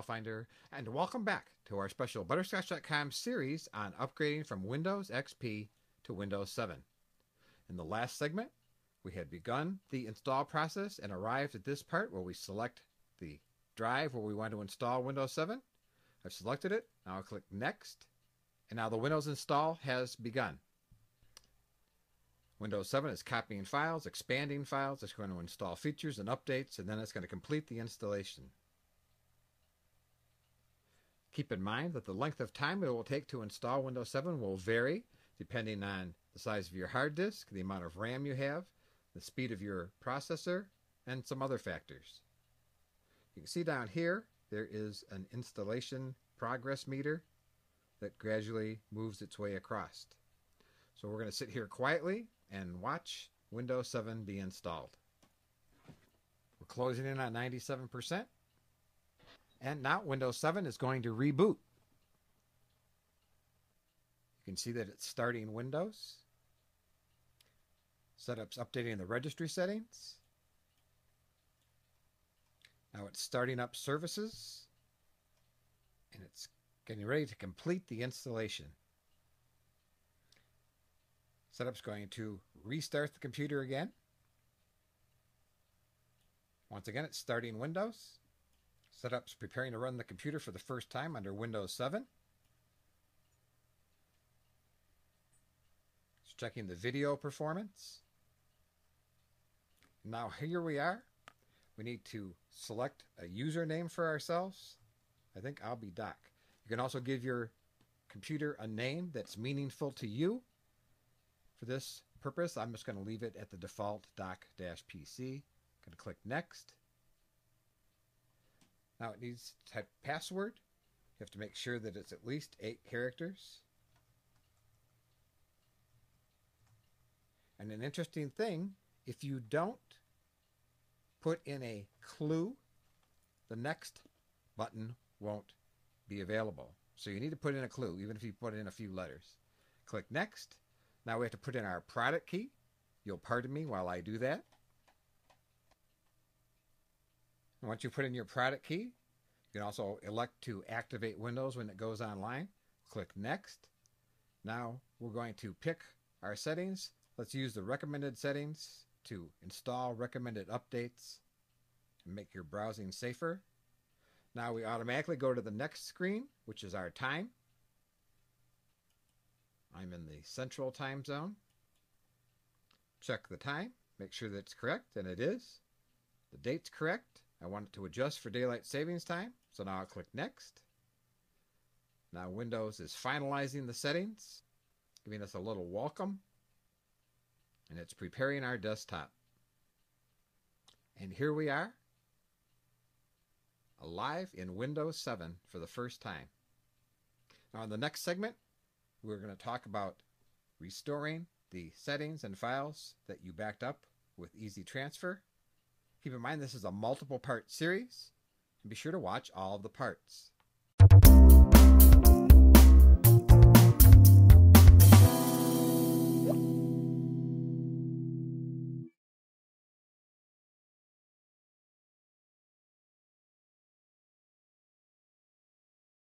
Finder, and welcome back to our special Butterscotch.com series on upgrading from Windows XP to Windows 7. In the last segment, we had begun the install process and arrived at this part where we select the drive where we want to install Windows 7. I've selected it. Now I'll click Next, and now the Windows install has begun. Windows 7 is copying files, expanding files. It's going to install features and updates, and then it's going to complete the installation. Keep in mind that the length of time it will take to install Windows 7 will vary depending on the size of your hard disk, the amount of RAM you have, the speed of your processor, and some other factors. You can see down here there is an installation progress meter that gradually moves its way across. So we're going to sit here quietly and watch Windows 7 be installed. We're closing in on 97%. And now Windows 7 is going to reboot. You can see that it's starting Windows. Setup's updating the registry settings. Now it's starting up services. And it's getting ready to complete the installation. Setup's going to restart the computer again. Once again, it's starting Windows. Setup's preparing to run the computer for the first time under Windows 7. It's checking the video performance. Now here we are. We need to select a username for ourselves. I think I'll be Doc. You can also give your computer a name that's meaningful to you. For this purpose, I'm just going to leave it at the default doc-pc. Going to click next. Now it needs to type password. You have to make sure that it's at least eight characters. And an interesting thing, if you don't put in a clue, the next button won't be available. So you need to put in a clue, even if you put in a few letters. Click next. Now we have to put in our product key. You'll pardon me while I do that. And once you put in your product key, you can also elect to activate Windows when it goes online. Click Next. Now we're going to pick our settings. Let's use the recommended settings to install recommended updates and make your browsing safer. Now we automatically go to the next screen, which is our time. I'm in the central time zone. Check the time, make sure that it's correct, and it is. The date's correct. I want it to adjust for daylight savings time, so now I'll click Next. Now Windows is finalizing the settings, giving us a little welcome, and it's preparing our desktop. And here we are, alive in Windows 7 for the first time. Now in the next segment, we're going to talk about restoring the settings and files that you backed up with Easy Transfer. Keep in mind this is a multiple part series, and be sure to watch all of the parts.